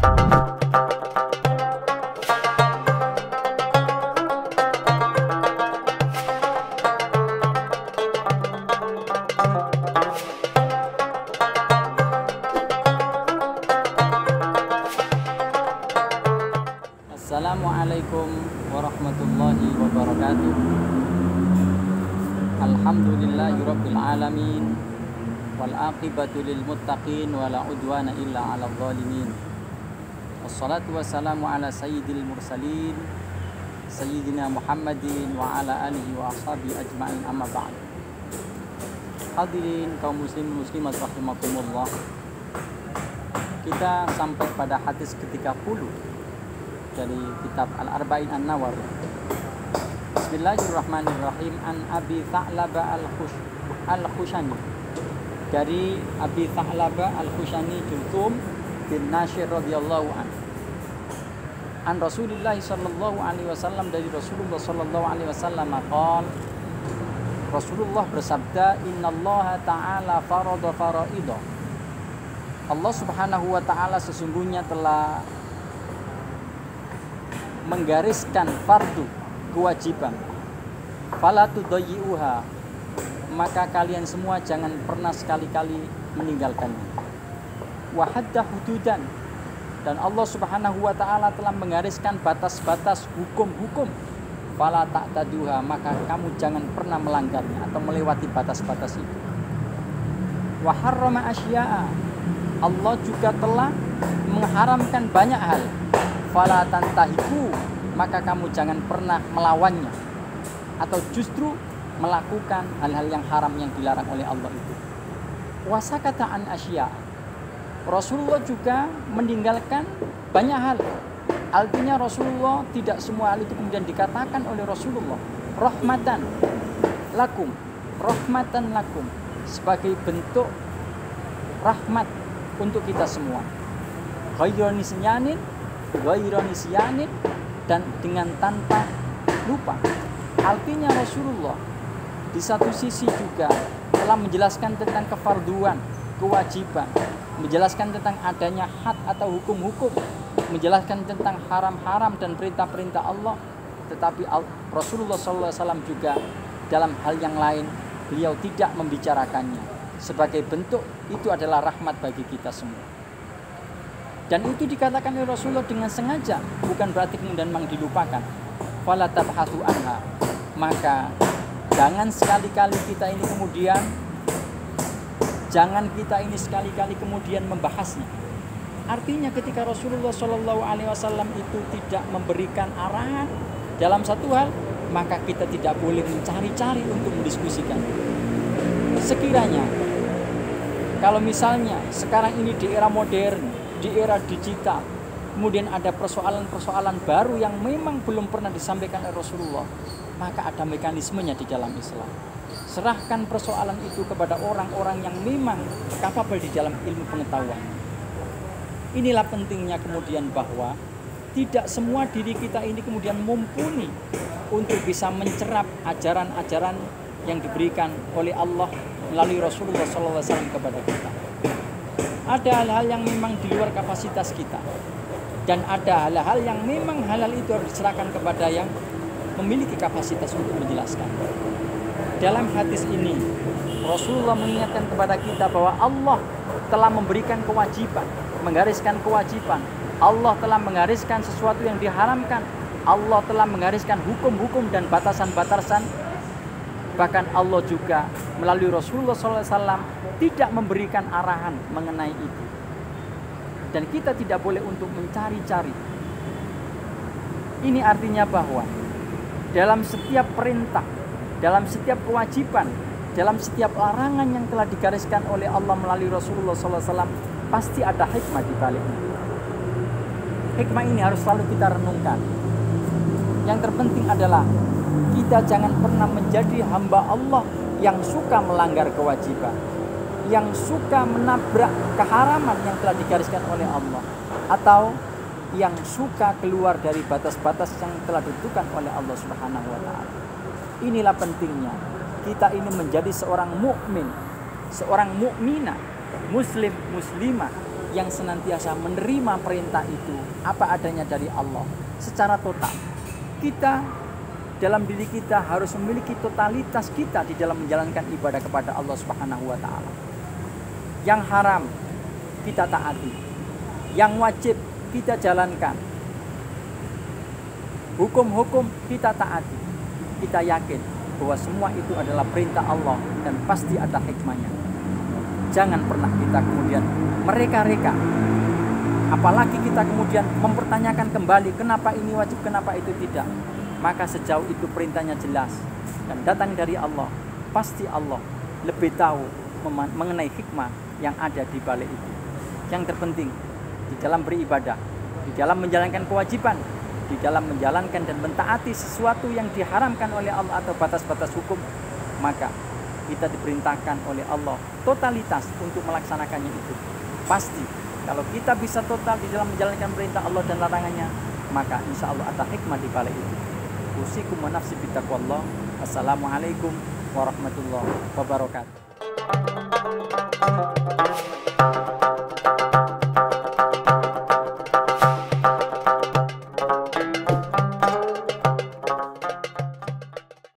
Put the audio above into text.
Assalamualaikum warahmatullahi wabarakatuh Alhamdulillahirabbil alamin wal aqibatu lil muttaqin wala udwana illa 'alal zalimin Wassalatu wassalamu ala sayyidil mursalin sayyidina Muhammadin wa ala alihi wa ashabihi ajma'in amma ba'd Hadirin kaum muslim muslimat rahimakumullah Kita sampai pada hadis ke-30 dari kitab Al-Arba'in An-Nawawi. Bismillahirrahmanirrahim an Abi Tha'laba Al-Khushani. Dari Abi Tha'laba Al-Khushani Julthum bin Nashir radhiyallahu an. An Rasulullah sallallahu alaihi wasallam dari Rasulullah sallallahu alaihi wasallam qol Rasulullah bersabda innallaha ta'ala farada faraidah Allah Subhanahu wa taala sesungguhnya telah menggariskan fardu kewajiban. Fala tudayyuha maka kalian semua jangan pernah sekali-kali meninggalkannya wa hadda hududan. Dan Allah Subhanahu wa taala telah menggariskan batas-batas hukum-hukum. Fala ta'taduha maka kamu jangan pernah melanggarnya atau melewati batas-batas itu. Wa harrama asya'a Allah juga telah mengharamkan banyak hal. Fala tantahiku maka kamu jangan pernah melawannya atau justru melakukan hal-hal yang haram yang dilarang oleh Allah itu. Wasakata an asya Rasulullah juga meninggalkan banyak hal. Artinya Rasulullah tidak semua hal itu kemudian dikatakan oleh Rasulullah. Rahmatan lakum rahmatan lakum sebagai bentuk rahmat untuk kita semua. Ghairani senyanin nisyanin dan dengan tanpa lupa. Artinya Rasulullah di satu sisi juga telah menjelaskan tentang kefarduan, kewajiban, menjelaskan tentang adanya hak atau hukum-hukum, menjelaskan tentang haram-haram dan perintah-perintah Allah. Tetapi Rasulullah SAW juga dalam hal yang lain beliau tidak membicarakannya. Sebagai bentuk itu adalah rahmat bagi kita semua. Dan itu dikatakan oleh Rasulullah dengan sengaja, bukan berarti kemudian memang dilupakan. Fala anha. Maka jangan sekali-kali kita ini kemudian jangan kita ini sekali-kali kemudian membahasnya. Artinya ketika Rasulullah Shallallahu Alaihi Wasallam itu tidak memberikan arahan dalam satu hal, maka kita tidak boleh mencari-cari untuk mendiskusikan. Sekiranya kalau misalnya sekarang ini di era modern di era digital kemudian ada persoalan-persoalan baru yang memang belum pernah disampaikan oleh Rasulullah maka ada mekanismenya di dalam Islam. Serahkan persoalan itu kepada orang-orang yang memang kapabel di dalam ilmu pengetahuan. Inilah pentingnya kemudian bahwa tidak semua diri kita ini kemudian mumpuni untuk bisa mencerap ajaran-ajaran yang diberikan oleh Allah melalui Rasulullah SAW kepada kita. Ada hal-hal yang memang di luar kapasitas kita dan ada hal-hal yang memang halal itu harus diserahkan kepada yang memiliki kapasitas untuk menjelaskan. Dalam hadis ini Rasulullah mengingatkan kepada kita bahwa Allah telah memberikan kewajiban, menggariskan kewajiban. Allah telah menggariskan sesuatu yang diharamkan. Allah telah menggariskan hukum-hukum dan batasan-batasan. Bahkan Allah juga melalui Rasulullah SAW tidak memberikan arahan mengenai itu. Dan kita tidak boleh untuk mencari-cari. Ini artinya bahwa dalam setiap perintah, dalam setiap kewajiban, dalam setiap larangan yang telah digariskan oleh Allah melalui Rasulullah SAW, pasti ada hikmah di baliknya. Hikmah ini harus selalu kita renungkan. Yang terpenting adalah kita jangan pernah menjadi hamba Allah yang suka melanggar kewajiban yang suka menabrak keharaman yang telah digariskan oleh Allah atau yang suka keluar dari batas-batas yang telah ditentukan oleh Allah Subhanahu wa taala. Inilah pentingnya kita ini menjadi seorang mukmin, seorang mukminah, muslim, muslimah yang senantiasa menerima perintah itu apa adanya dari Allah secara total. Kita dalam diri kita harus memiliki totalitas kita di dalam menjalankan ibadah kepada Allah Subhanahu wa taala. Yang haram kita taati. Yang wajib kita jalankan. Hukum-hukum kita taati. Kita yakin bahwa semua itu adalah perintah Allah dan pasti ada hikmahnya. Jangan pernah kita kemudian mereka-reka apalagi kita kemudian mempertanyakan kembali kenapa ini wajib kenapa itu tidak maka sejauh itu perintahnya jelas dan datang dari Allah pasti Allah lebih tahu mengenai hikmah yang ada di balik itu. Yang terpenting di dalam beribadah di dalam menjalankan kewajiban di dalam menjalankan dan mentaati sesuatu yang diharamkan oleh Allah atau batas-batas hukum maka kita diperintahkan oleh Allah totalitas untuk melaksanakannya itu. Pasti kalau kita bisa total di dalam menjalankan perintah Allah dan larangannya maka insya Allah ada hikmah di balik itu. Usikum wa nafsi assalamualaikum warahmatullahi wabarakatuh Thank you.